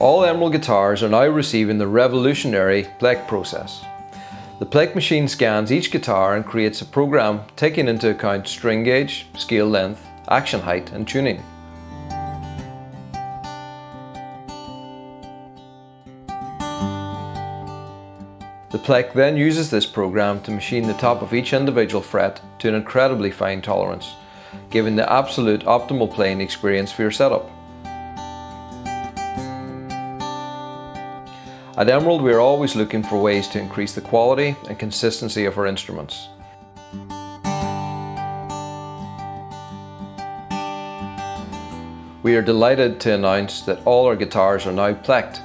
All Emerald guitars are now receiving the revolutionary Plek process. The Plek machine scans each guitar and creates a program taking into account string gauge, scale length, action height and tuning. The Plek then uses this program to machine the top of each individual fret to an incredibly fine tolerance, giving the absolute optimal playing experience for your setup. At Emerald we are always looking for ways to increase the quality and consistency of our instruments. We are delighted to announce that all our guitars are now pleked